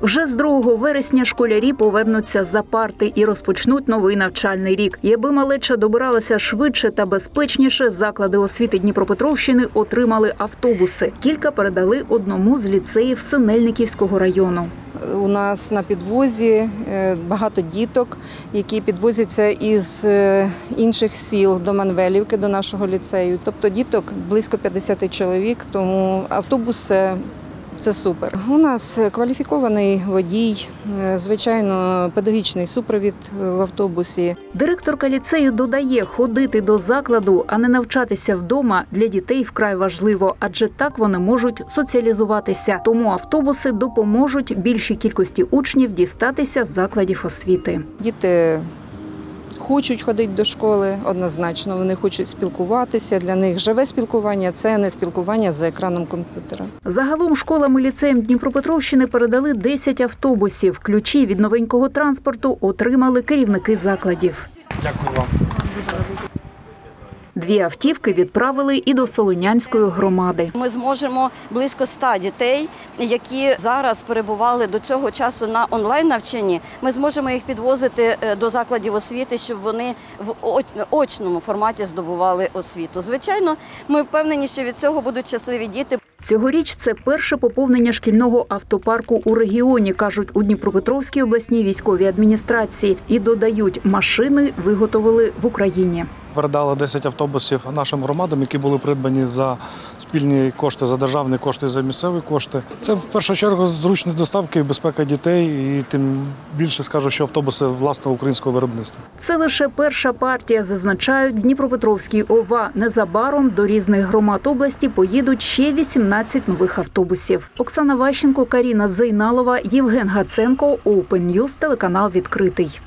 Вже з 2 вересня школярі повернуться за парти і розпочнуть новий навчальний рік. І аби малеча добиралася швидше та безпечніше, заклади освіти Дніпропетровщини отримали автобуси. Кілька передали одному з ліцеїв Синельниківського району. У нас на підвозі е, багато діток, які підвозяться із е, інших сіл до Манвелівки, до нашого ліцею. Тобто діток близько 50 чоловік, тому автобус це, це супер. У нас кваліфікований водій, е, звичайно, педагогічний супровід е, в автобусі. Директорка ліцею додає, ходити до закладу, а не навчатися вдома для дітей вкрай важливо, адже так вони можуть соціалізуватися. Тому автобуси допоможуть більшій кількості учнів дістатися з закладів освіти. Діти хочуть ходити до школи, однозначно. Вони хочуть спілкуватися. Для них живе спілкування це не спілкування за екраном комп'ютера. Загалом школам і ліцеям Дніпропетровщини передали 10 автобусів. Ключі від новенького транспорту отримали керівники закладів. Дякую вам. Дві автівки відправили і до Солонянської громади. Ми зможемо близько 100 дітей, які зараз перебували до цього часу на онлайн навчанні. Ми зможемо їх підвозити е, до закладів освіти, щоб вони в очному форматі здобували освіту. Звичайно, ми впевнені, що від цього будуть щасливі діти. Цьогоріч це перше поповнення шкільного автопарку у регіоні, кажуть у Дніпропетровській обласній військовій адміністрації. І додають, машини виготовили в Україні. Передали 10 автобусів нашим громадам, які були придбані за спільні кошти, за державні кошти за місцеві кошти. Це в першу чергу зручні доставки і безпека дітей, і тим більше скажу, що автобуси власного українського виробництва. Це лише перша партія, зазначають в Дніпропетровській ОВА. Незабаром до різних громад області поїдуть ще 18 нових автобусів. Оксана Ващенко, Каріна Зейналова, Євген Гаценко, Open News, телеканал відкритий.